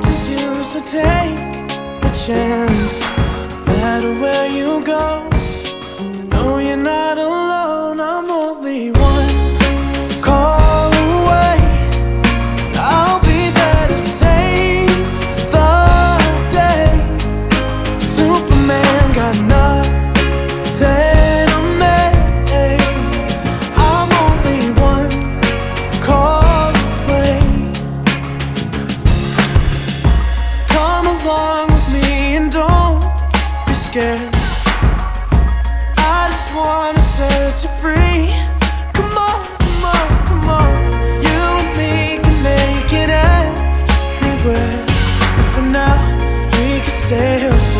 to you, so take a chance. scared. I just wanna set you free. Come on, come on, come on. You and me can make it anywhere. But for now, we can stay here.